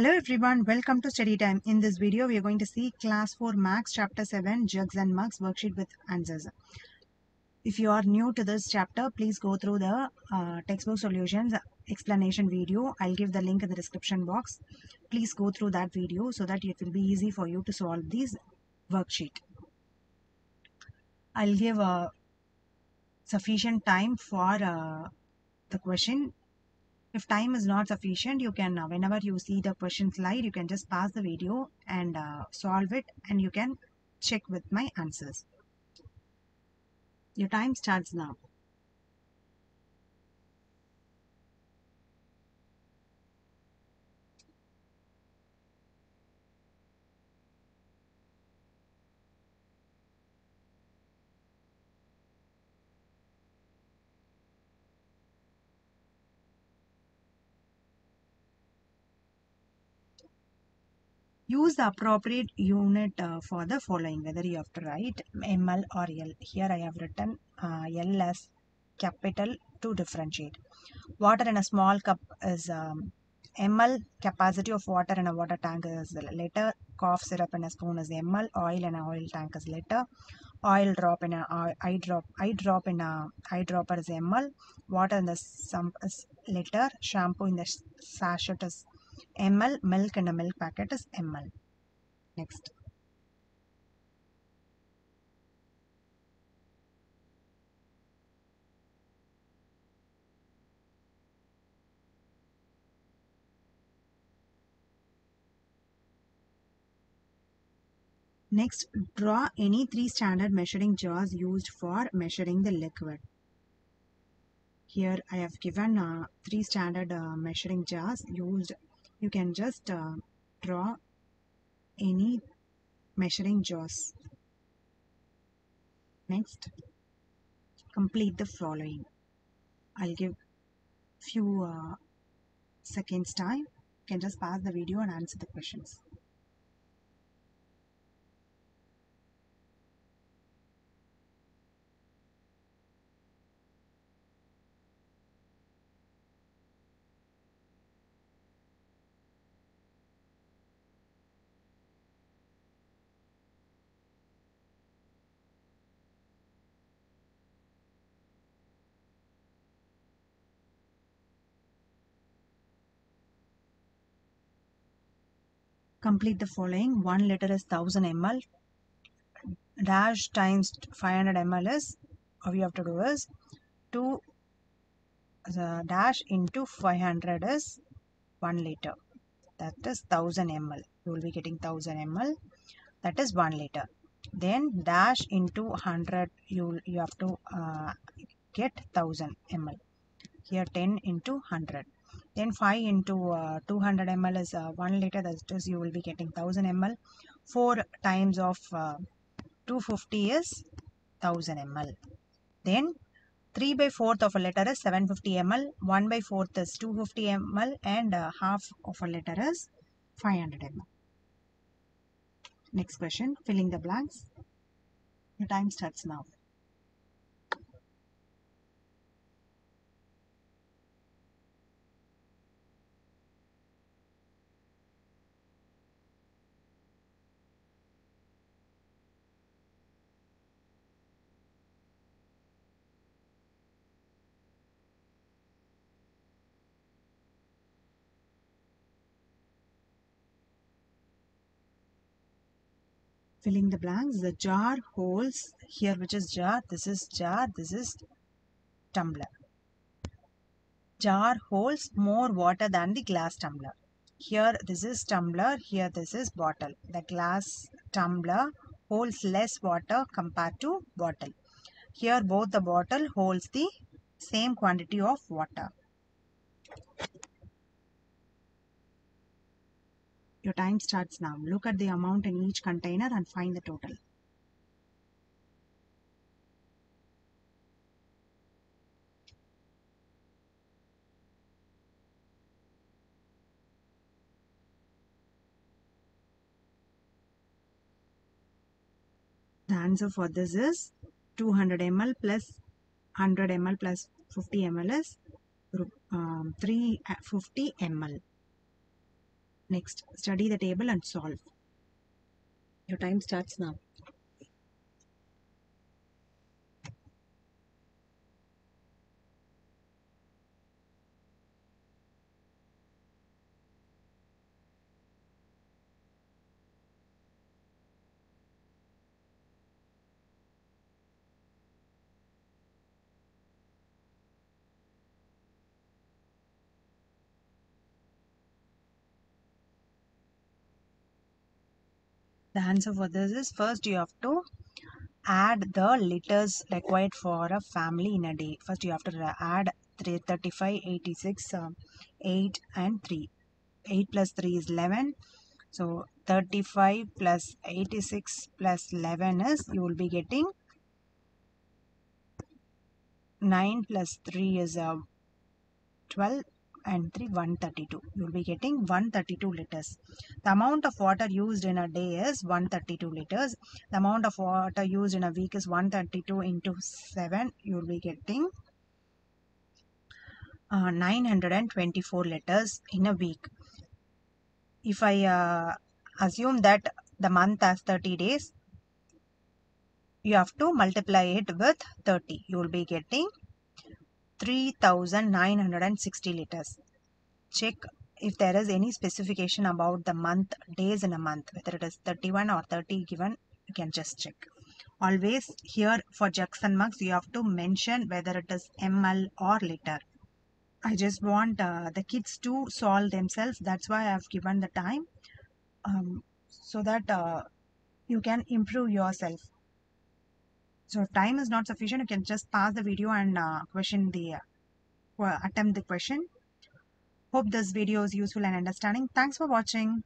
Hello everyone, welcome to Study Time. In this video, we are going to see Class 4 Maths Chapter 7 Jugs and Mugs worksheet with answers. If you are new to this chapter, please go through the uh, textbook solutions explanation video. I'll give the link in the description box. Please go through that video so that it will be easy for you to solve these worksheet. I'll give uh, sufficient time for uh, the question if time is not sufficient you can uh, whenever you see the question slide you can just pause the video and uh, solve it and you can check with my answers. Your time starts now use the appropriate unit uh, for the following whether you have to write ml or l. Here i have written uh, l as capital to differentiate. Water in a small cup is um, ml capacity of water in a water tank is liter cough syrup in a spoon is ml oil in a oil tank is liter oil drop in a eye drop eye drop in a eyedropper is ml water in the sump is liter shampoo in the sachet is ml milk and a milk packet is ml next Next, draw any three standard measuring jars used for measuring the liquid. Here I have given uh, three standard uh, measuring jars used. You can just uh, draw any measuring jaws. Next, complete the following. I'll give few uh, seconds time. You can just pause the video and answer the questions. Complete the following. 1 liter is 1000 ml dash times 500 ml is all you have to do is 2 uh, dash into 500 is 1 liter. That is 1000 ml you will be getting 1000 ml that is 1 liter. Then dash into 100 you you have to uh, get 1000 ml here 10 into 100 then 5 into uh, 200 ml is uh, 1 liter. That is you will be getting 1000 ml. 4 times of uh, 250 is 1000 ml. Then 3 by 4th of a liter is 750 ml. 1 by 4th is 250 ml and uh, half of a liter is 500 ml. Next question. Filling the blanks. Your time starts now filling the blanks. The jar holds here which is jar. This is jar. This is tumbler. Jar holds more water than the glass tumbler. Here this is tumbler. Here this is bottle. The glass tumbler holds less water compared to bottle. Here both the bottle holds the same quantity of water Your time starts now. Look at the amount in each container and find the total. The answer for this is 200 ml plus 100 ml plus 50 ml is um, 350 ml. Next, study the table and solve. Your time starts now. The answer for this is first you have to add the liters required for a family in a day. First you have to add 35, 86, uh, 8 and 3. 8 plus 3 is 11. So 35 plus 86 plus 11 is you will be getting 9 plus 3 is uh, 12 and 3 132 you will be getting 132 liters. The amount of water used in a day is 132 liters. The amount of water used in a week is 132 into 7 you will be getting uh, 924 liters in a week. If i uh, assume that the month has 30 days you have to multiply it with 30 you will be getting 3960 liters. Check if there is any specification about the month, days in a month, whether it is 31 or 30 given, you can just check. Always here for Jackson marks, you have to mention whether it is ml or liter. I just want uh, the kids to solve themselves. That's why I have given the time um, so that uh, you can improve yourself. So if time is not sufficient, you can just pause the video and uh, question the uh, attempt the question. Hope this video is useful and understanding. Thanks for watching.